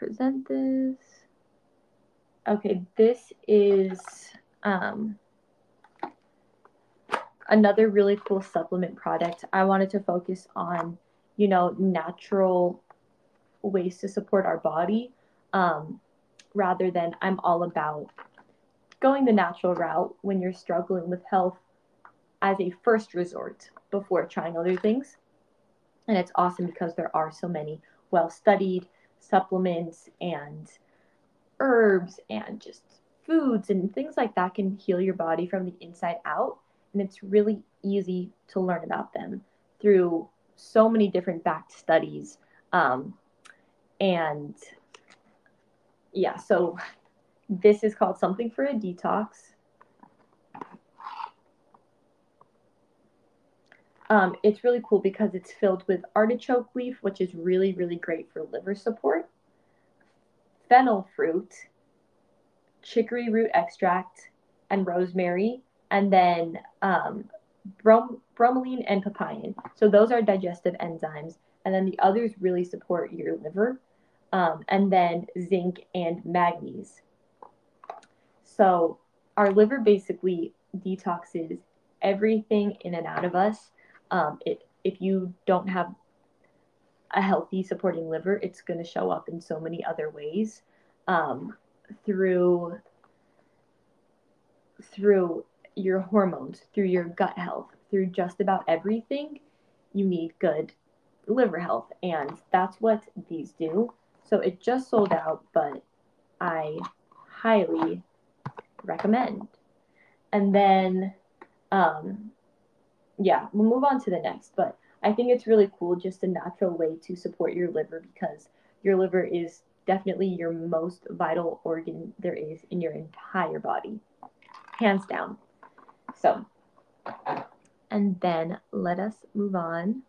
present this. Okay, this is um, another really cool supplement product. I wanted to focus on, you know, natural ways to support our body um, rather than I'm all about going the natural route when you're struggling with health as a first resort before trying other things. And it's awesome because there are so many well studied supplements and herbs and just foods and things like that can heal your body from the inside out. And it's really easy to learn about them through so many different backed studies. Um, and yeah, so this is called Something for a Detox. Um, it's really cool because it's filled with artichoke leaf, which is really, really great for liver support, fennel fruit, chicory root extract, and rosemary, and then um, brom- bromelain and papain. So those are digestive enzymes, and then the others really support your liver, um, and then zinc and manganese. So our liver basically detoxes everything in and out of us. Um, it, if you don't have a healthy supporting liver, it's going to show up in so many other ways um, through through your hormones, through your gut health, through just about everything. You need good liver health, and that's what these do. So it just sold out, but I highly recommend. And then, um, yeah, we'll move on to the next. But I think it's really cool, just a natural way to support your liver because your liver is definitely your most vital organ there is in your entire body, hands down. So, and then let us move on